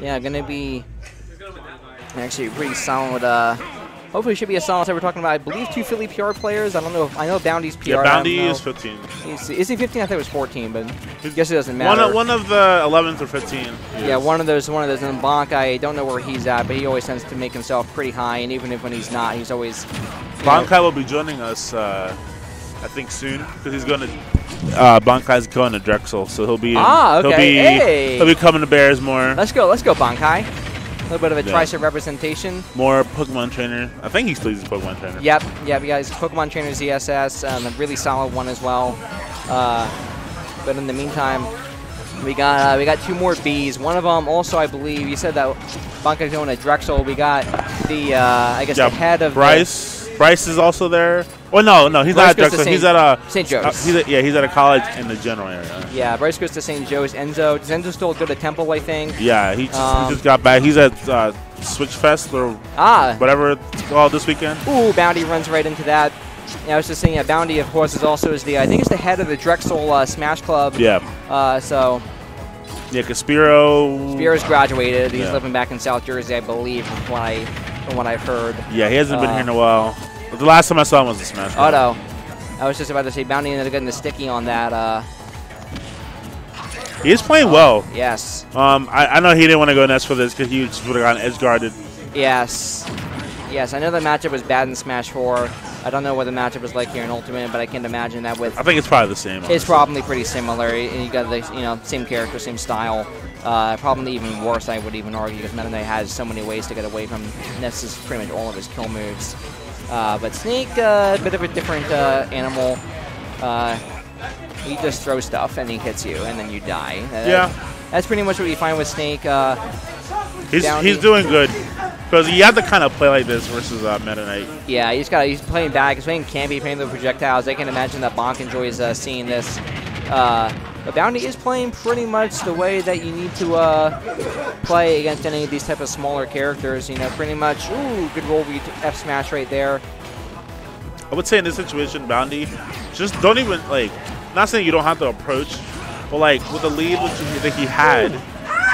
Yeah, gonna be actually pretty solid. Uh, hopefully, it should be a solid set we're talking about. I believe two Philly PR players. I don't know. If, I know Boundy's PR. Yeah, Boundy is 15. Is, is he 15? I thought it was 14, but I guess it doesn't One matter. of, one of the 11th or 15. Yeah, one of those, one of those. And Bonk, I don't know where he's at, but he always tends to make himself pretty high. And even if when he's not, he's always. Bankai will be joining us, uh, I think, soon because he's going to. Uh, Bankai's going to Drexel, so he'll be. in- Ah, He'll okay. be. Hey. He'll be coming to Bears more. Let's go, let's go, Bonkai. A little bit of a Yeah. tricep representation. More Pokemon trainer. I think he still uses Pokemon trainer. Yep, yep, you guys. Pokemon Trainer ZSS, um, a really solid one as well. Uh, but in the meantime, we got uh, we got two more Bs. One of them also, I believe, you said that Bankai's going to Drexel. We got the uh, I guess Yeah, the head of the- Bryce. Is also there. Oh no, no, he's Bryce not at goes to Drexel. He's at a. St. Joe's. Uh, he's at, yeah, he's at a college in the general area. yeah, Bryce goes to St. Joe's. Enzo, does Enzo still go to Temple? I think. Yeah, he just, Um, he just got back. He's at uh, Switch Fest or Ah, whatever it's called this weekend. Ooh, Boundy runs right into that. Yeah, I was just saying, yeah, Boundy, of course, is also is the I think it's the head of the Drexel uh, Smash Club. Yeah, Uh, so yeah, Caspiro. Spears graduated. He's Yeah. living back in South Jersey, I believe, from what I from what I've heard. Yeah, he hasn't been Uh, here in a while. The last time I saw him was the Smash. Cup. Auto. I was just about to say Boundy ended up getting the sticky on that. Uh, He is playing well. yes, Um, I, I know he didn't want to go Ness for this because he just would have gotten edge guarded. yes, yes. I know the matchup was bad in Smash 4. I don't know what the matchup was like here in Ultimate, but I can't imagine that with I think it's probably the same. It's probably pretty similar. and You got the you know same character, same style. Uh, probably even worse, I would even argue, because Meta Knight has so many ways to get away from Ness is pretty much all of his kill moves. Uh, but Snake, uh, a bit of a different uh, animal. Uh, he just throws stuff and he hits you, and then you die. Uh, Yeah. That's pretty much what you find with Snake. Uh, He's, he's doing good because you have to kind of play like this versus uh, Meta Knight. yeah, he's got he's playing back. He's playing Campy, playing the projectiles. I can imagine that Bonk enjoys uh, seeing this. Uh, but Boundy is playing pretty much the way that you need to uh, play against any of these type of smaller characters. You know, pretty much. Ooh, good roll F smash right there. I would say in this situation, Boundy, just don't even like. Not saying you don't have to approach, but like with the lead that he had,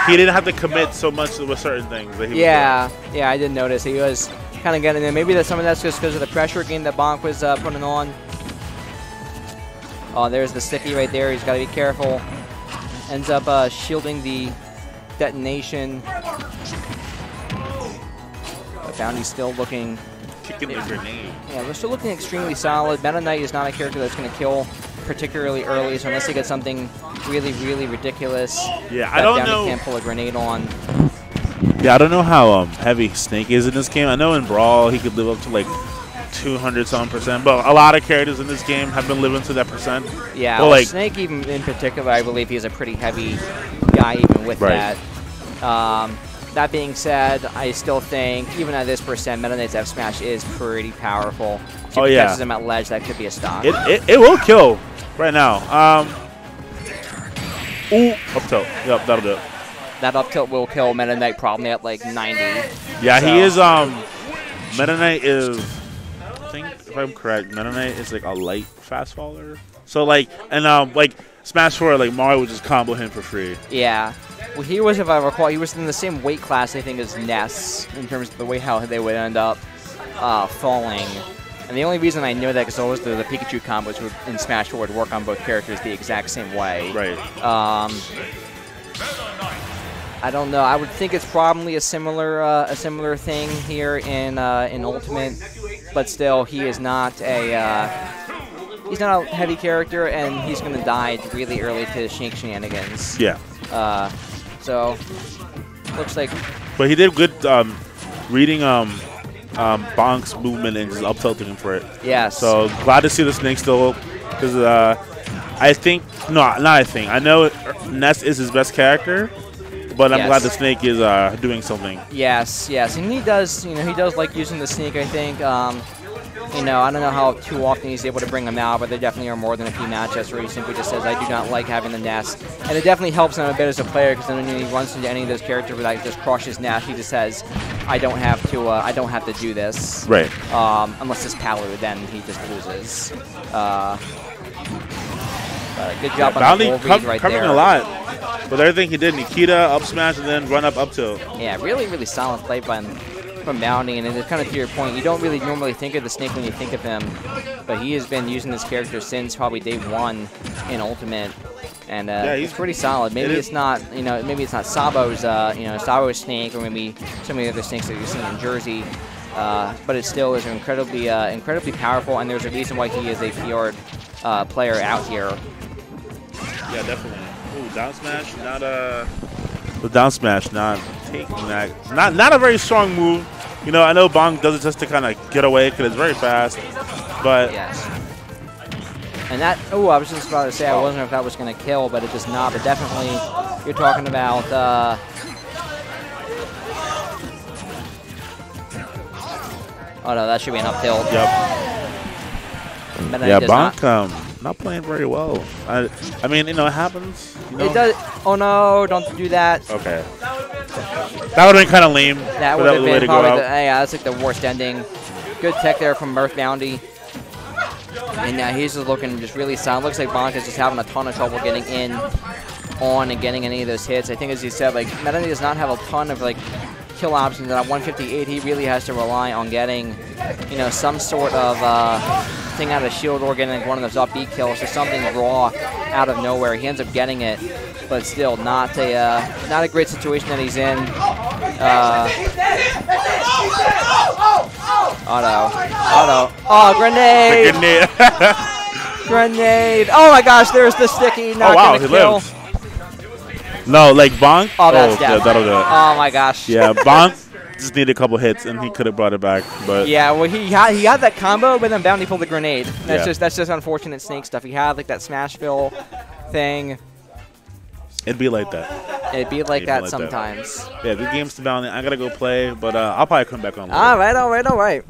he didn't have to commit so much with certain things. That he was Yeah, yeah, I did notice he was kind of getting in. Maybe that some of that's just because of the pressure game that Bonk was uh, putting on. Oh, there's the sticky right there. He's got to be careful. Ends up uh, shielding the detonation. But Boundy's still looking. kicking the grenade. Yeah, they're still looking extremely solid. Meta Knight is not a character that's going to kill particularly early, so unless they get something really, really ridiculous, Yeah, I don't Boundy know. can't pull a grenade on. Yeah, I don't know how um, heavy Snake is in this game. I know in Brawl he could live up to like 200 some percent, but a lot of characters in this game have been living to that percent. Yeah, Well, like- Snake even in particular, I believe he's a pretty heavy guy even with Right. that. Um, that being said, I still think even at this percent, Meta Knight's F Smash is pretty powerful. If he Oh, yeah. catches him at ledge, that could be a stock. It, it, it will kill right now. Um, ooh, up tilt. Yep, that'll do it. that up tilt will kill Meta Knight probably at like 90. Yeah, So- he is. Um, Meta Knight is. I think if I'm correct, Meta Knight is like a light fast faller. So like, and um, like Smash Four, like Mario would just combo him for free. Yeah. Well, he was, if I recall, he was in the same weight class, I think, as Ness in terms of the way how they would end up uh, falling. And the only reason I know that is always the, the Pikachu combos would, in Smash 4 would work on both characters the exact same way. Right. Um, I don't know. I would think it's probably a similar uh, a similar thing here in uh, in Ultimate, but still, he is not a uh, he's not a heavy character, and he's going to die really early to Snake shenanigans. Yeah. Uh, so looks like But he did good um, reading um, um, Bonk's movement and just up tilting him for it. yes. So glad to see the snake still, because uh, I think no, not I think I know Ness is his best character, but I'm Yes. glad the snake is uh, doing something. yes, yes, and he does. You know, he does like using the snake. I think. Um, you know, I don't know how too often he's able to bring them out, but there definitely are more than a few matchups where he simply just says, "I do not like having the Ness," and it definitely helps him a bit as a player because then when he runs into any of those characters where that just crushes Ness, he just says, "I don't have to. Uh, I don't have to do this." Right. Um, unless it's Palu, then he just loses. Uh, uh, good job on Boundy the co- right covering there. a lot. But everything he did, Nikita, up smash, and then run up up tilt. Yeah, really, really solid play by from Boundy. And it's kind of to your point, you don't really normally think of the Snake when you think of him, but he has been using this character since probably day one in Ultimate. And uh, Yeah, he's- pretty solid. Maybe it it's not, you know, maybe it's not Sabo's, uh, you know, Sabo's snake, or maybe some of the other snakes that you're seeing in Jersey. Uh, but it still is incredibly, uh, incredibly powerful, and there's a reason why he is a PR uh, player out here. Yeah, definitely. Ooh, down smash, not a. The down smash, not taking that. Not not a very strong move. You know, I know Bonk does it just to kind of get away because it's very fast. But Yes. And that, oh, I was just about to say, I wasn't sure if that was going to kill, but it does not. But definitely, you're talking about. Uh, oh no, that should be an up tilt. yep. But Yeah, it not- Bonk um, not playing very well. I, I mean, you know, it happens. You know? It does. Oh no! Don't do that. Okay. That would have been kind of lame. That would have was the way been probably the, yeah, that's like the worst ending. Good tech there from Mirth Boundy. And now he's just looking just really sound. Looks like Bonk is just having a ton of trouble getting in, on, and getting any of those hits. I think, as you said, like Meta Knight does not have a ton of like kill options. And at 158, he really has to rely on getting, you know, some sort of uh, thing out of shield or getting like, one of those up B kills or something raw out of nowhere. He ends up getting it, but still not a uh, not a great situation that he's in. Uh, Auto. Auto. Oh, grenade! Freaking. Grenade! Oh my gosh, there's the sticky. Not oh wow, he kill. lives. No, like Bonk. Oh, that's yeah, death. that'll do it. Oh my gosh. Yeah, Bonk just needed a couple hits and he could have brought it back, but Yeah, well, he had he had that combo, but then Boundy pulled the grenade. That's Yeah. just that's just unfortunate snake stuff. He had like that Smashville thing. it'd be like that. It'd be like It'd be that like that. sometimes. Yeah, good games to bound. I gotta go play, but uh, I'll probably come back on. later. All right, all right, all right.